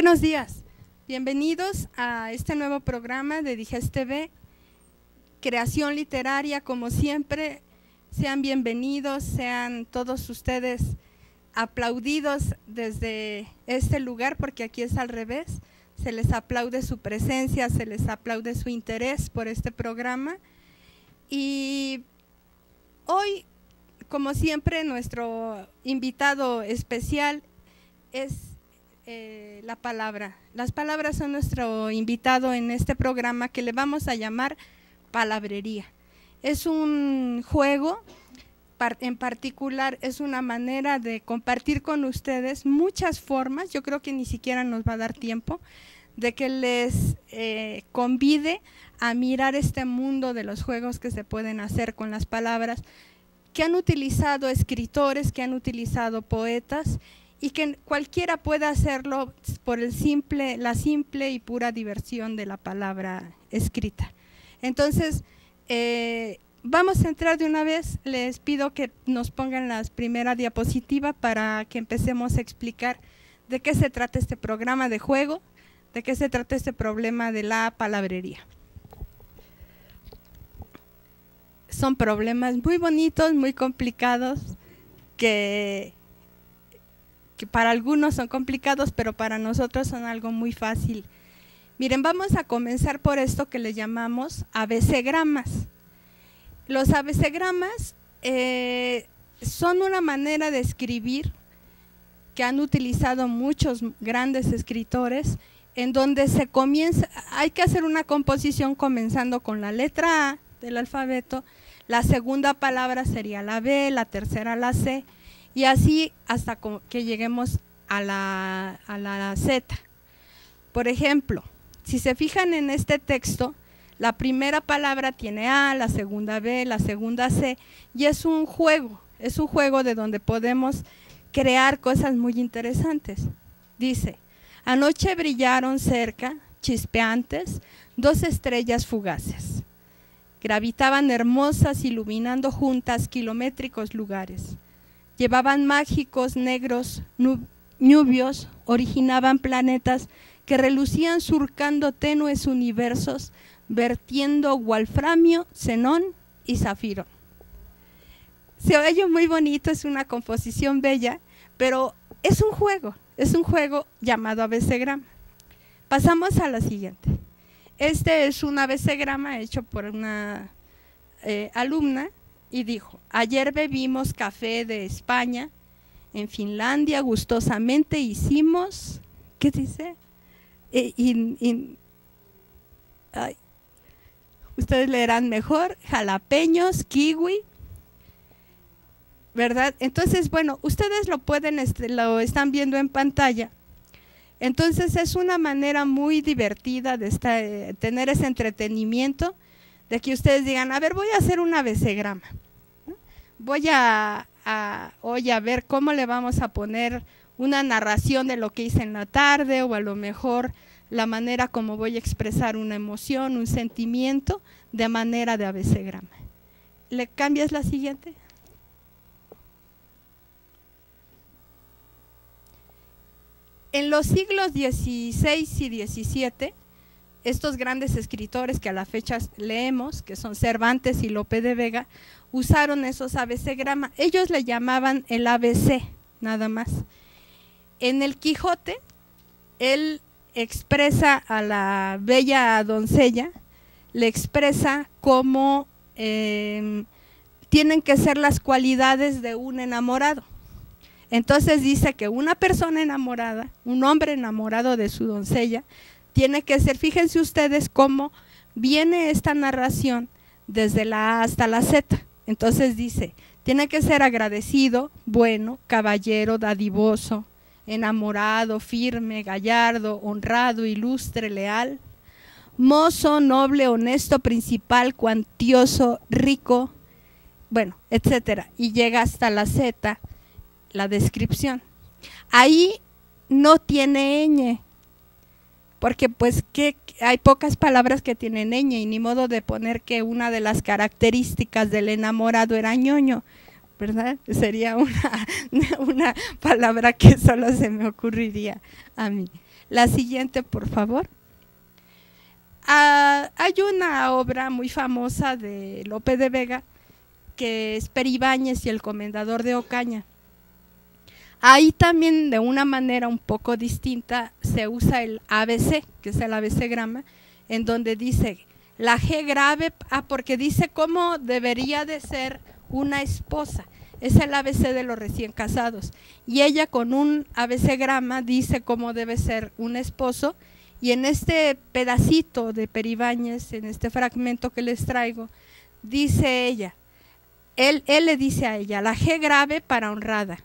Buenos días, bienvenidos a este nuevo programa de Digestv, creación literaria, como siempre, sean bienvenidos, sean todos ustedes aplaudidos desde este lugar, porque aquí es al revés, se les aplaude su presencia, se les aplaude su interés por este programa. Y hoy, como siempre, nuestro invitado especial es eh, la palabra. Las palabras son nuestro invitado en este programa que le vamos a llamar palabrería. Es un juego, en particular es una manera de compartir con ustedes muchas formas, yo creo que ni siquiera nos va a dar tiempo, de que les eh, convide a mirar este mundo de los juegos que se pueden hacer con las palabras, que han utilizado escritores, que han utilizado poetas y que cualquiera pueda hacerlo por el simple, la simple y pura diversión de la palabra escrita. Entonces, eh, vamos a entrar de una vez. Les pido que nos pongan la primera diapositiva para que empecemos a explicar de qué se trata este programa de juego, de qué se trata este problema de la palabrería. Son problemas muy bonitos, muy complicados, que que para algunos son complicados, pero para nosotros son algo muy fácil. Miren, vamos a comenzar por esto que le llamamos abecegramas. Los abecegramas eh, son una manera de escribir que han utilizado muchos grandes escritores, en donde se comienza, hay que hacer una composición comenzando con la letra A del alfabeto, la segunda palabra sería la B, la tercera la C, y así hasta que lleguemos a la, a la Z. Por ejemplo, si se fijan en este texto, la primera palabra tiene A, la segunda B, la segunda C, y es un juego, es un juego de donde podemos crear cosas muy interesantes. Dice, anoche brillaron cerca, chispeantes, dos estrellas fugaces. Gravitaban hermosas, iluminando juntas kilométricos lugares llevaban mágicos negros nubios, originaban planetas que relucían surcando tenues universos, vertiendo wolframio, xenón y zafiro. Se oye muy bonito, es una composición bella, pero es un juego, es un juego llamado abecegrama. Pasamos a la siguiente. Este es un abecegrama hecho por una eh, alumna y dijo, ayer bebimos café de España, en Finlandia gustosamente hicimos, ¿qué dice? E, ustedes leerán mejor, jalapeños, kiwi, ¿verdad? Entonces, bueno, ustedes lo pueden, este, lo están viendo en pantalla. Entonces es una manera muy divertida de eh, tener ese entretenimiento de que ustedes digan, a ver, voy a hacer un abecegrama. Voy a, hoy a ver cómo le vamos a poner una narración de lo que hice en la tarde o a lo mejor la manera como voy a expresar una emoción, un sentimiento de manera de abecegrama. ¿Le cambias la siguiente? En los siglos XVI y XVII, estos grandes escritores que a la fecha leemos, que son Cervantes y Lope de Vega, usaron esos abecegramas. Ellos le llamaban el ABC, nada más. En el Quijote, él expresa a la bella doncella, le expresa cómo em, tienen que ser las cualidades de un enamorado. Entonces dice que una persona enamorada, un hombre enamorado de su doncella, tiene que ser, fíjense ustedes cómo viene esta narración desde la A hasta la Z. Entonces dice, tiene que ser agradecido, bueno, caballero, dadivoso, enamorado, firme, gallardo, honrado, ilustre, leal, mozo, noble, honesto, principal, cuantioso, rico, bueno, etcétera. Y llega hasta la Z, la descripción. Ahí no tiene ñ, porque pues que hay pocas palabras que tienen ñ y ni modo de poner que una de las características del enamorado era ñoño, ¿verdad? Sería una, una palabra que solo se me ocurriría a mí. La siguiente, por favor. Ah, hay una obra muy famosa de Lope de Vega que es Peribáñez y el Comendador de Ocaña. Ahí también de una manera un poco distinta se usa el ABC, que es el ABC grama, en donde dice la G grave, ah, porque dice cómo debería de ser una esposa. Es el ABC de los recién casados. Y ella con un ABC grama dice cómo debe ser un esposo. Y en este pedacito de Peribáñez, en este fragmento que les traigo, dice ella, él, él le dice a ella, la G grave para honrada,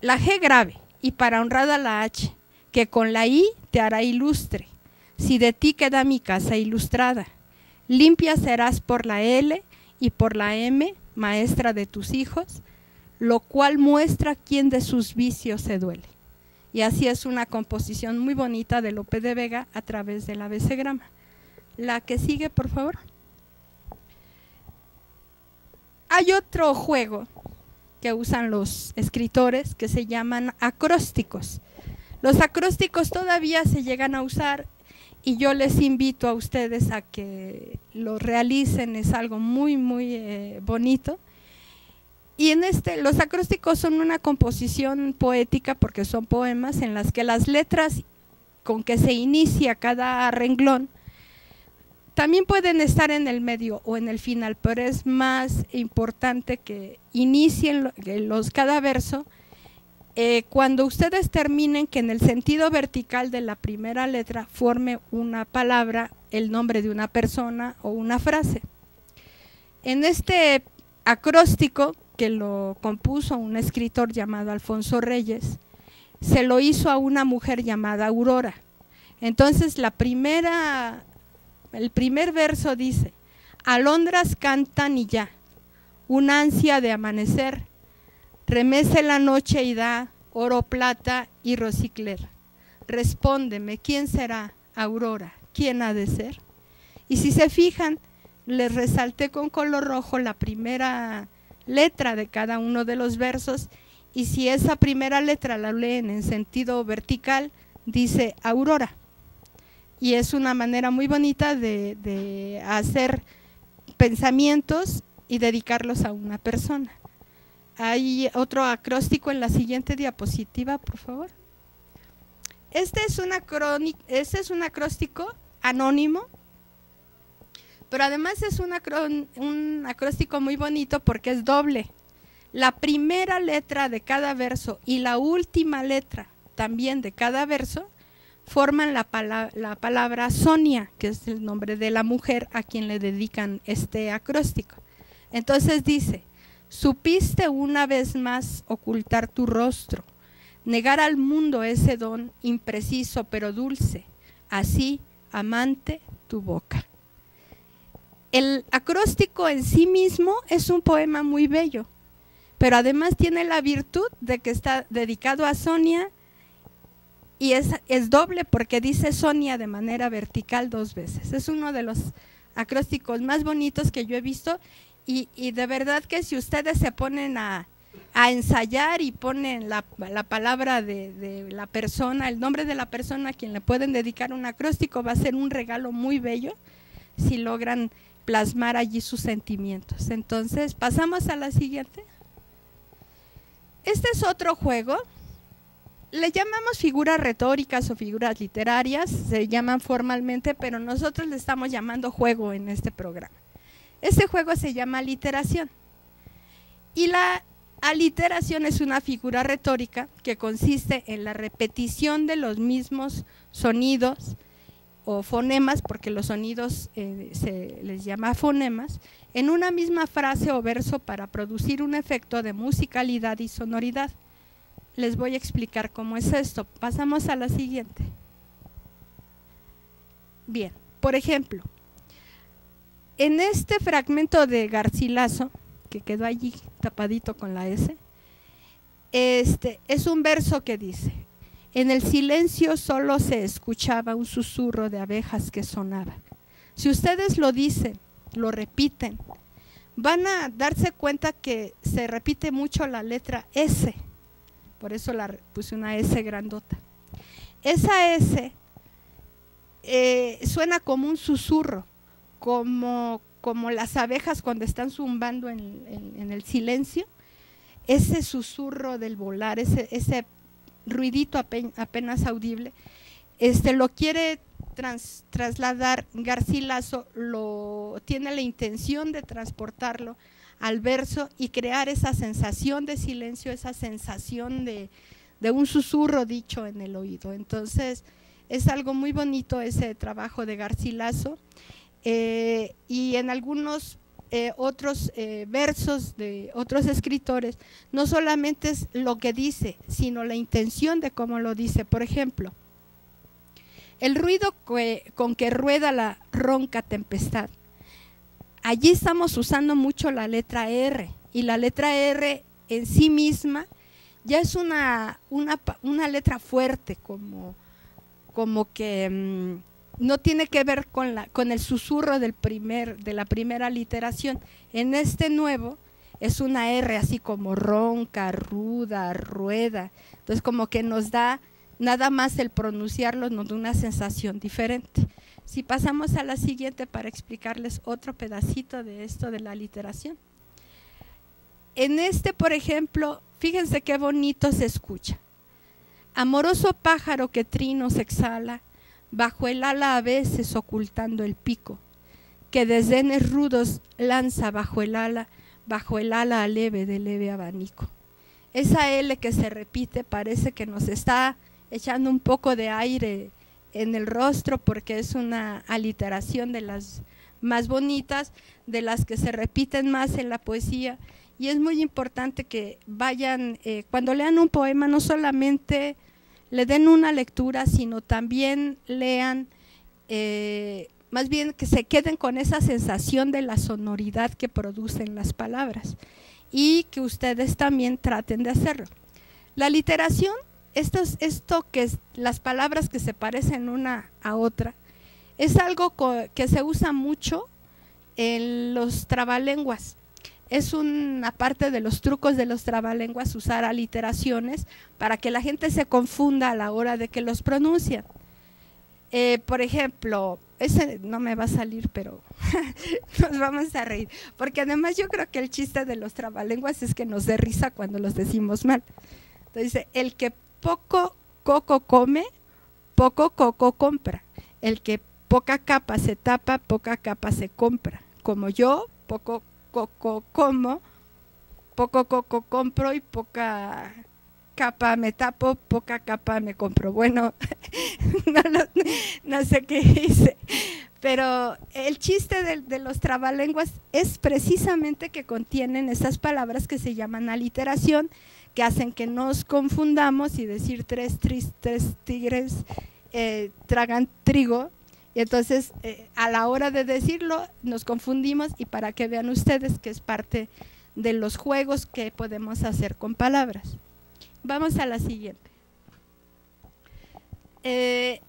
la G grave y para honrada la H, que con la I te hará ilustre, si de ti queda mi casa ilustrada. Limpia serás por la L y por la M, maestra de tus hijos, lo cual muestra quién de sus vicios se duele. Y así es una composición muy bonita de Lope de Vega a través del abecegrama. La que sigue, por favor. Hay otro juego que usan los escritores que se llaman acrósticos. Los acrósticos todavía se llegan a usar y yo les invito a ustedes a que lo realicen, es algo muy, muy eh, bonito. Y en este, los acrósticos son una composición poética porque son poemas en las que las letras con que se inicia cada renglón también pueden estar en el medio o en el final, pero es más importante que inicien los, cada verso eh, cuando ustedes terminen que en el sentido vertical de la primera letra forme una palabra, el nombre de una persona o una frase. En este acróstico que lo compuso un escritor llamado Alfonso Reyes, se lo hizo a una mujer llamada Aurora. Entonces la primera el primer verso dice, alondras cantan y ya, un ansia de amanecer, remece la noche y da oro, plata y rosicler. Respóndeme, ¿quién será Aurora? ¿Quién ha de ser? Y si se fijan, les resalté con color rojo la primera letra de cada uno de los versos y si esa primera letra la leen en sentido vertical, dice Aurora y es una manera muy bonita de, hacer pensamientos y dedicarlos a una persona. Hay otro acróstico en la siguiente diapositiva, por favor. Este es, este es un acróstico anónimo, pero además es un acróstico muy bonito porque es doble. La primera letra de cada verso y la última letra también de cada verso forman la, la, palabra Sonia, que es el nombre de la mujer a quien le dedican este acróstico. Entonces dice, supiste una vez más ocultar tu rostro, negar al mundo ese don impreciso pero dulce, así, amante, tu boca. El acróstico en sí mismo es un poema muy bello, pero además tiene la virtud de que está dedicado a Sonia y es, es, doble porque dice Sonia de manera vertical dos veces. Es uno de los acrósticos más bonitos que yo he visto y, y de verdad que si ustedes se ponen a, a ensayar y ponen la, la palabra de, de, la persona, el nombre de la persona a quien le pueden dedicar un acróstico, va a ser un regalo muy bello si logran plasmar allí sus sentimientos. Entonces, pasamos a la siguiente. Este es otro juego le llamamos figuras retóricas o figuras literarias, se llaman formalmente, pero nosotros le estamos llamando juego en este programa. Este juego se llama literación. Y la aliteración es una figura retórica que consiste en la repetición de los mismos sonidos o fonemas, porque los sonidos eh, se les llama fonemas, en una misma frase o verso para producir un efecto de musicalidad y sonoridad les voy a explicar cómo es esto. Pasamos a la siguiente. Bien, por ejemplo, en este fragmento de Garcilaso, que quedó allí tapadito con la S, este, es un verso que dice, en el silencio solo se escuchaba un susurro de abejas que sonaba. Si ustedes lo dicen, lo repiten, van a darse cuenta que se repite mucho la letra S por eso la puse una S grandota. esa S eh, suena como un susurro, como, como las abejas cuando están zumbando en, el silencio. Ese susurro del volar, ese, ese ruidito apenas audible, este, lo quiere trasladar Garcilaso, lo, tiene la intención de transportarlo al verso y crear esa sensación de silencio, esa sensación de, un susurro dicho en el oído. Entonces, es algo muy bonito ese trabajo de Garcilaso. Eh, y en algunos eh, otros eh, versos de otros escritores, no solamente es lo que dice, sino la intención de cómo lo dice. Por ejemplo, el ruido con que rueda la ronca tempestad. Allí estamos usando mucho la letra R y la letra R en sí misma ya es una, una, letra fuerte, como, como que mm, no tiene que ver con, la, con el susurro del primer, de la primera literación. En este nuevo es una R así como ronca, ruda, rueda. Entonces como que nos da nada más el pronunciarlo nos da una sensación diferente. Si pasamos a la siguiente para explicarles otro pedacito de esto de la literación. En este, por ejemplo, fíjense qué bonito se escucha. Amoroso pájaro que trinos exhala, bajo el ala a veces ocultando el pico, que desdenes rudos lanza bajo el ala, bajo el ala leve de leve abanico. Esa L que se repite parece que nos está echando un poco de aire en el rostro porque es una aliteración de las más bonitas, de las que se repiten más en la poesía. Y es muy importante que vayan, eh, cuando lean un poema, no solamente le den una lectura, sino también lean, eh, más bien que se queden con esa sensación de la sonoridad que producen las palabras y que ustedes también traten de hacerlo. La literación esto, esto que las palabras que se parecen una a otra, es algo que se usa mucho en los trabalenguas. Es una parte de los trucos de los trabalenguas usar aliteraciones para que la gente se confunda a la hora de que los pronuncian. Eh, por ejemplo, ese no me va a salir, pero nos vamos a reír. Porque además yo creo que el chiste de los trabalenguas es que nos dé risa cuando los decimos mal. Entonces, el que poco coco come, poco coco compra. El que poca capa se tapa, poca capa se compra. Como yo, poco coco como, poco coco compro y poca capa me tapo, poca capa me compro. Bueno, no, sé qué hice. Pero el chiste de, de, los trabalenguas es precisamente que contienen esas palabras que se llaman aliteración que hacen que nos confundamos y decir tres, tres tigres eh, tragan trigo. Y entonces eh, a la hora de decirlo nos confundimos y para que vean ustedes que es parte de los juegos que podemos hacer con palabras. Vamos a la siguiente. Eh,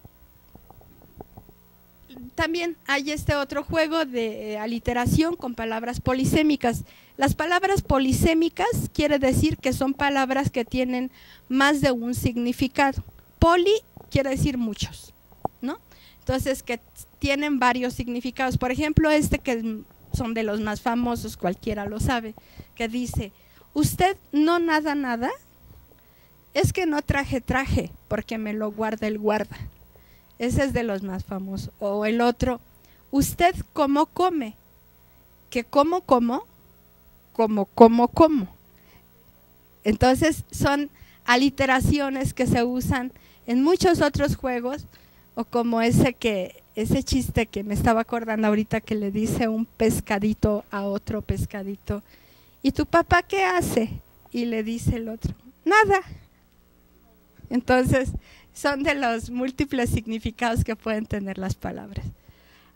también hay este otro juego de aliteración con palabras polisémicas. Las palabras polisémicas quiere decir que son palabras que tienen más de un significado. Poli quiere decir muchos, ¿no? Entonces, que tienen varios significados. Por ejemplo, este que son de los más famosos, cualquiera lo sabe, que dice, usted no nada nada, es que no traje traje, porque me lo guarda el guarda. Ese es de los más famosos. O el otro, usted cómo come, que como como, como, como, como. Entonces son aliteraciones que se usan en muchos otros juegos o como ese que ese chiste que me estaba acordando ahorita que le dice un pescadito a otro pescadito. ¿Y tu papá qué hace? Y le dice el otro, nada. Entonces, son de los múltiples significados que pueden tener las palabras.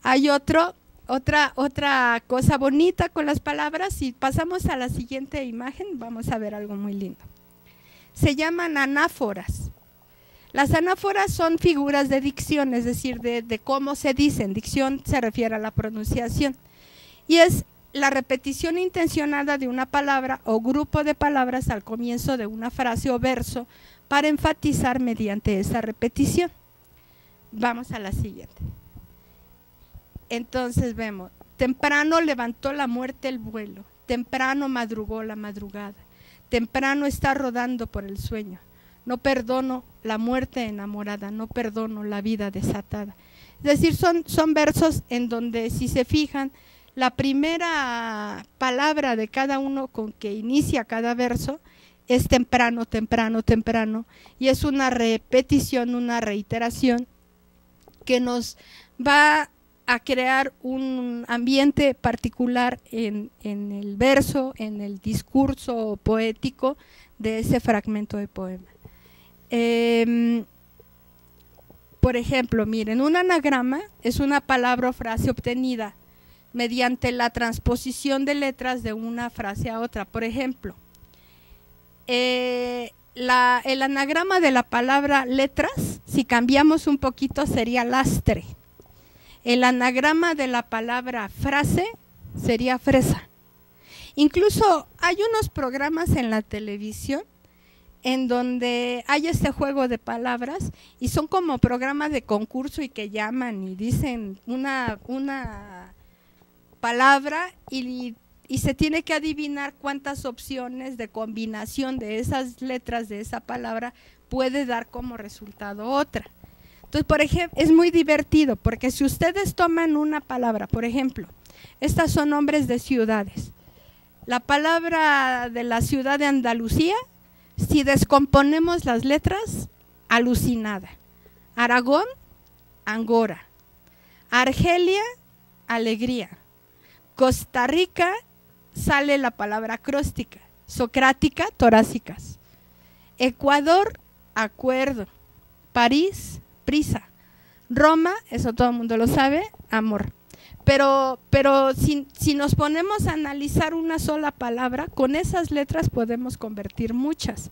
Hay otro otra, otra cosa bonita con las palabras, si pasamos a la siguiente imagen, vamos a ver algo muy lindo. Se llaman anáforas. Las anáforas son figuras de dicción, es decir, de, de cómo se dicen. Dicción se refiere a la pronunciación. Y es la repetición intencionada de una palabra o grupo de palabras al comienzo de una frase o verso para enfatizar mediante esa repetición. Vamos a la siguiente. Entonces vemos, temprano levantó la muerte el vuelo, temprano madrugó la madrugada, temprano está rodando por el sueño. No perdono la muerte enamorada, no perdono la vida desatada. Es decir, son, son versos en donde, si se fijan, la primera palabra de cada uno con que inicia cada verso es temprano, temprano, temprano, y es una repetición, una reiteración que nos va a crear un ambiente particular en, el verso, en el discurso poético de ese fragmento de poema. Em, por ejemplo, miren, un anagrama es una palabra o frase obtenida mediante la transposición de letras de una frase a otra. Por ejemplo, eh, el anagrama de la palabra letras, si cambiamos un poquito, sería lastre. El anagrama de la palabra frase sería fresa. Incluso hay unos programas en la televisión en donde hay este juego de palabras y son como programas de concurso y que llaman y dicen una, una palabra y, se tiene que adivinar cuántas opciones de combinación de esas letras de esa palabra puede dar como resultado otra. Entonces, por ejemplo, es muy divertido porque si ustedes toman una palabra, por ejemplo, estas son nombres de ciudades. La palabra de la ciudad de Andalucía, si descomponemos las letras, alucinada. Aragón, Angora. Argelia, alegría. Costa Rica, sale la palabra acróstica. Socrática, torácicas. Ecuador, acuerdo. París, prisa. Roma, eso todo el mundo lo sabe, amor. Pero, pero si, si, nos ponemos a analizar una sola palabra, con esas letras podemos convertir muchas.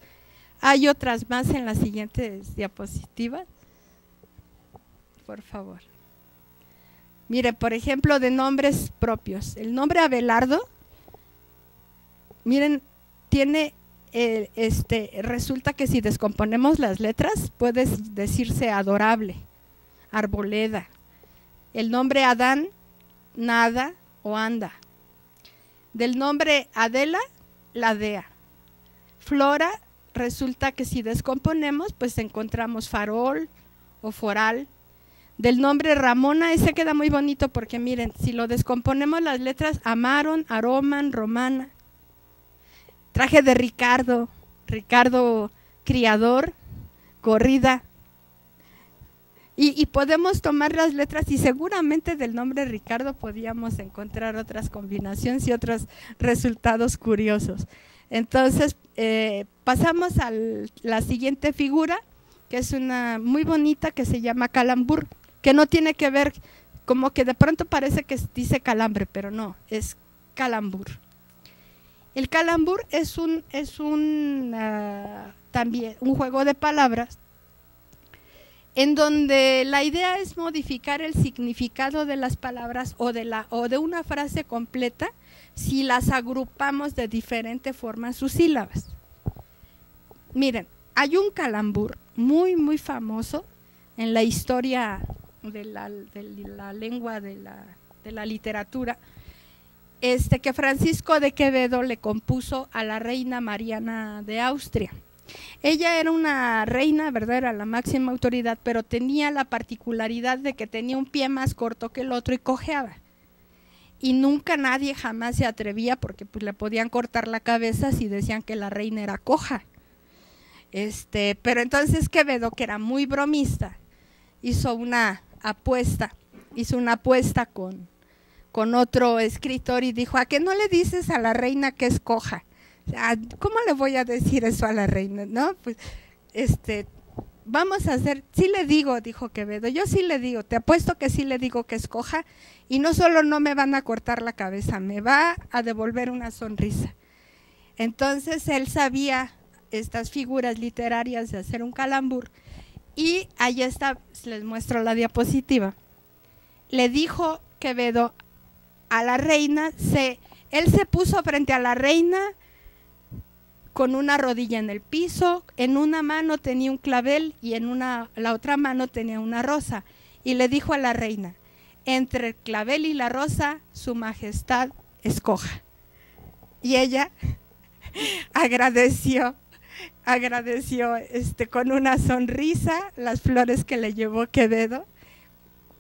Hay otras más en las siguientes diapositivas. Por favor. Mire, por ejemplo, de nombres propios. El nombre Abelardo, miren, tiene eh, este, resulta que si descomponemos las letras, puede decirse adorable, arboleda. El nombre Adán, nada o anda. Del nombre Adela, la dea. Flora, resulta que si descomponemos, pues encontramos farol o foral. Del nombre Ramona, ese queda muy bonito porque miren, si lo descomponemos las letras, amaron, aroman, romana. Traje de Ricardo, Ricardo Criador, corrida. Y, podemos tomar las letras y seguramente del nombre Ricardo podíamos encontrar otras combinaciones y otros resultados curiosos. Entonces, eh, pasamos a la siguiente figura, que es una muy bonita que se llama calambur, que no tiene que ver, como que de pronto parece que dice calambre, pero no, es calambur. El calambur es un, es un ah, también un juego de palabras en donde la idea es modificar el significado de las palabras o de, la, o de una frase completa si las agrupamos de diferente forma sus sílabas. Miren, hay un calambur muy, muy famoso en la historia de la, de la lengua, de la, de la literatura, este, que Francisco de Quevedo le compuso a la reina Mariana de Austria. Ella era una reina, ¿verdad? Era la máxima autoridad, pero tenía la particularidad de que tenía un pie más corto que el otro y cojeaba. Y nunca nadie jamás se atrevía porque pues le podían cortar la cabeza si decían que la reina era coja. Este, pero entonces Quevedo, que era muy bromista, hizo una apuesta, hizo una apuesta con, con otro escritor y dijo, ¿a qué no le dices a la reina que escoja? ¿Cómo le voy a decir eso a la reina? No, pues, este, vamos a hacer, sí le digo, dijo Quevedo, yo sí le digo, te apuesto que sí le digo que escoja y no solo no me van a cortar la cabeza, me va a devolver una sonrisa. Entonces él sabía estas figuras literarias de hacer un calambur y ahí está, les muestro la diapositiva. Le dijo Quevedo a la reina, se, él se puso frente a la reina con una rodilla en el piso, en una mano tenía un clavel y en una, la otra mano tenía una rosa. Y le dijo a la reina, entre el clavel y la rosa, su majestad escoja. Y ella agradeció, agradeció este, con una sonrisa las flores que le llevó Quevedo,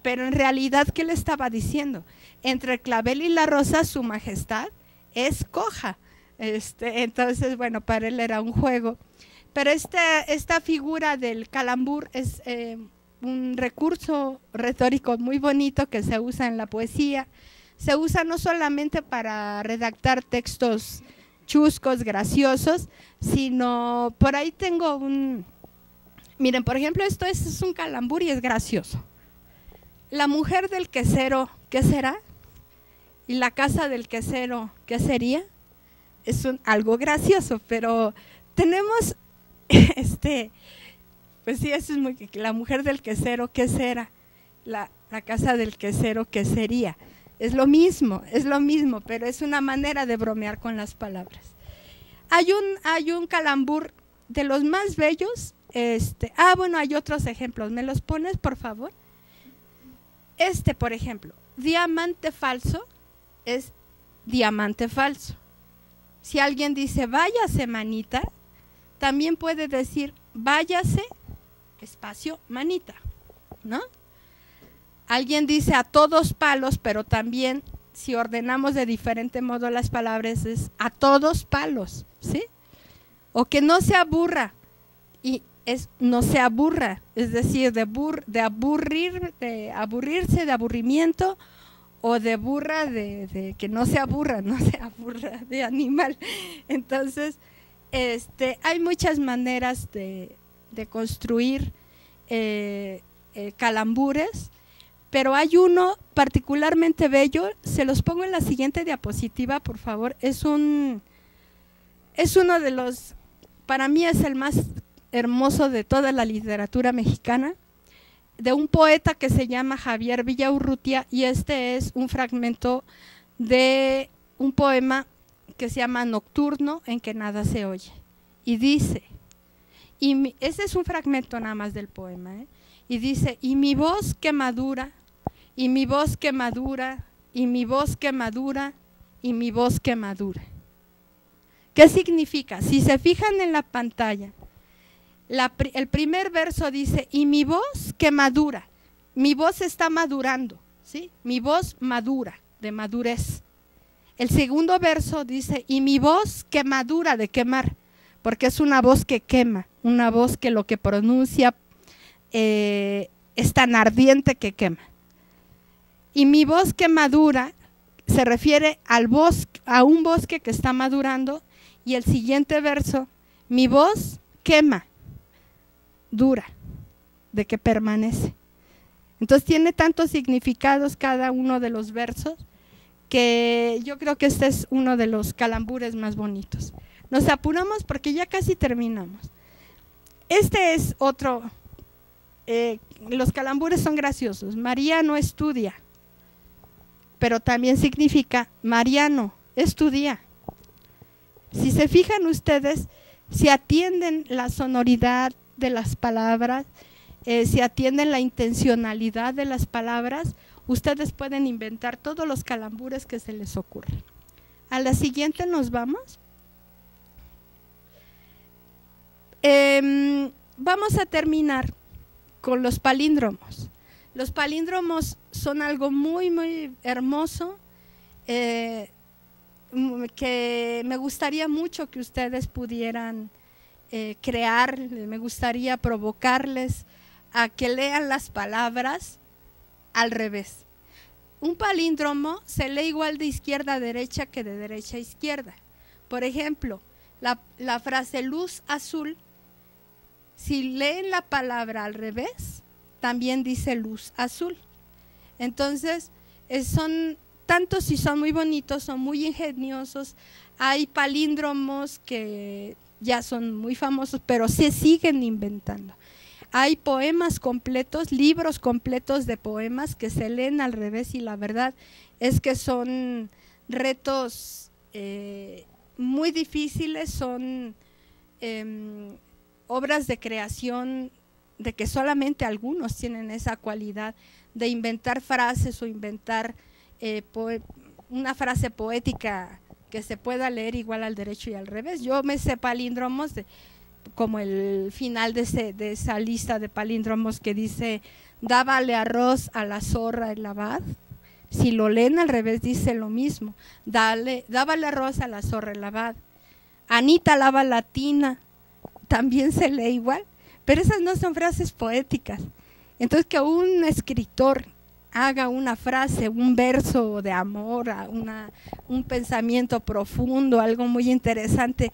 pero en realidad, ¿qué le estaba diciendo? Entre el clavel y la rosa, su majestad escoja. Este, entonces, bueno, para él era un juego. Pero esta, esta figura del calambur es eh, un recurso retórico muy bonito que se usa en la poesía. Se usa no solamente para redactar textos chuscos, graciosos, sino por ahí tengo un... Miren, por ejemplo, esto es, un calambur y es gracioso. La mujer del quesero, ¿qué será? Y la casa del quesero, ¿qué sería? es algo gracioso, pero tenemos, este, pues sí, eso es muy, la mujer del quesero, ¿qué será? La, la casa del quesero, ¿qué sería? Es lo mismo, es lo mismo, pero es una manera de bromear con las palabras. Hay un, hay un calambur de los más bellos, este, ah, bueno, hay otros ejemplos, ¿me los pones, por favor? Este, por ejemplo, diamante falso es diamante falso. Si alguien dice váyase manita, también puede decir váyase espacio manita, ¿no? Alguien dice a todos palos, pero también si ordenamos de diferente modo las palabras es a todos palos, ¿sí? O que no se aburra y es no se aburra, es decir, de, de aburrir, de aburrirse, de aburrimiento o de burra, de, que no se aburra, no se aburra de animal. Entonces, este, hay muchas maneras de, construir eh, eh, calambures, pero hay uno particularmente bello, se los pongo en la siguiente diapositiva, por favor, es un, es uno de los, para mí es el más hermoso de toda la literatura mexicana, de un poeta que se llama Javier Villaurrutia y este es un fragmento de un poema que se llama Nocturno en que nada se oye. Y dice, y ese es un fragmento nada más del poema, ¿eh? y dice, y mi voz que madura, y mi voz que madura, y mi voz que madura, y mi voz que madura. ¿Qué significa? Si se fijan en la pantalla, el primer verso dice, y mi voz que madura, mi voz está madurando, ¿sí? Mi voz madura, de madurez. El segundo verso dice, y mi voz que madura de quemar, porque es una voz que quema, una voz que lo que pronuncia eh, es tan ardiente que quema. Y mi voz que madura se refiere al bosque, a un bosque que está madurando, y el siguiente verso, mi voz quema, dura, de que permanece. Entonces tiene tantos significados cada uno de los versos que yo creo que este es uno de los calambures más bonitos. Nos apuramos porque ya casi terminamos. Este es otro, eh, los calambures son graciosos. María no estudia, pero también significa Mariano, estudia. Si se fijan ustedes, si atienden la sonoridad, de las palabras, eh, si atienden la intencionalidad de las palabras, ustedes pueden inventar todos los calambures que se les ocurren. A la siguiente nos vamos. Em, vamos a terminar con los palíndromos. Los palíndromos son algo muy, muy hermoso eh, que me gustaría mucho que ustedes pudieran eh, crear, me gustaría provocarles a que lean las palabras al revés. Un palíndromo se lee igual de izquierda a derecha que de derecha a izquierda. Por ejemplo, la, frase luz azul, si leen la palabra al revés, también dice luz azul. Entonces, son tanto si son muy bonitos, son muy ingeniosos. Hay palíndromos que ya son muy famosos, pero se siguen inventando. Hay poemas completos, libros completos de poemas que se leen al revés y la verdad es que son retos eh, muy difíciles, son em, obras de creación de que solamente algunos tienen esa cualidad de inventar frases o inventar eh, una frase poética que se pueda leer igual al derecho y al revés. Yo me sé palíndromos como el final de, esa lista de palíndromos que dice, dábale arroz a la zorra el abad. Si lo leen al revés dice lo mismo, Dale, dábale arroz a la zorra el abad. Anita lava latina, también se lee igual, pero esas no son frases poéticas. Entonces que un escritor haga una frase, un verso de amor, un pensamiento profundo, algo muy interesante,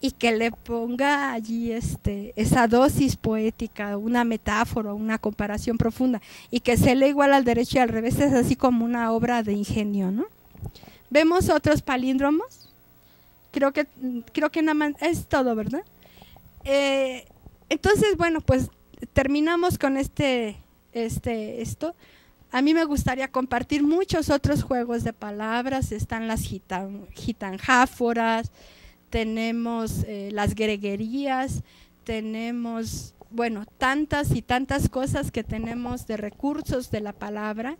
y que le ponga allí este, esa dosis poética, una metáfora, una comparación profunda, y que se lee igual al derecho y al revés, es así como una obra de ingenio, ¿no? Vemos otros palíndromos. Creo que, creo que nada más es todo, ¿verdad? Eh, entonces, bueno, pues terminamos con este, este, esto. A mí me gustaría compartir muchos otros juegos de palabras. Están las gitanjáforas, tenemos eh, las greguerías, tenemos, bueno, tantas y tantas cosas que tenemos de recursos de la palabra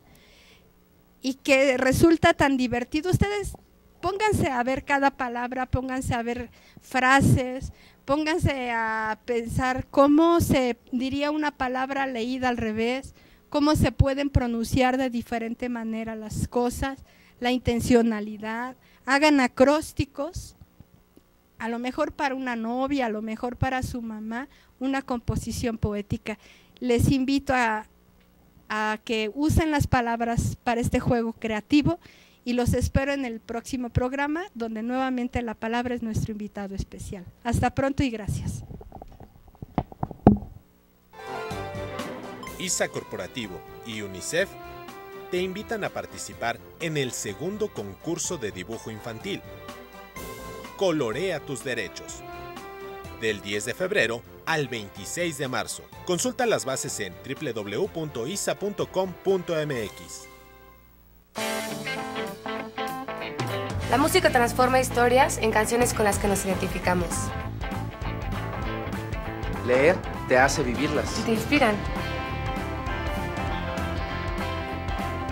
y que resulta tan divertido. Ustedes pónganse a ver cada palabra, pónganse a ver frases, pónganse a pensar cómo se diría una palabra leída al revés, cómo se pueden pronunciar de diferente manera las cosas, la intencionalidad, hagan acrósticos, a lo mejor para una novia, a lo mejor para su mamá, una composición poética. Les invito a, a que usen las palabras para este juego creativo y los espero en el próximo programa donde nuevamente la palabra es nuestro invitado especial. Hasta pronto y gracias. ISA Corporativo y UNICEF te invitan a participar en el segundo concurso de dibujo infantil. Colorea tus derechos. Del 10 de febrero al 26 de marzo. Consulta las bases en www.isa.com.mx. La música transforma historias en canciones con las que nos identificamos. Leer te hace vivirlas. Y te inspiran.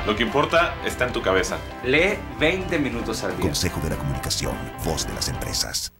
Lo que importa está en tu cabeza. Lee 20 minutos al día. Consejo de la Comunicación, voz de las empresas.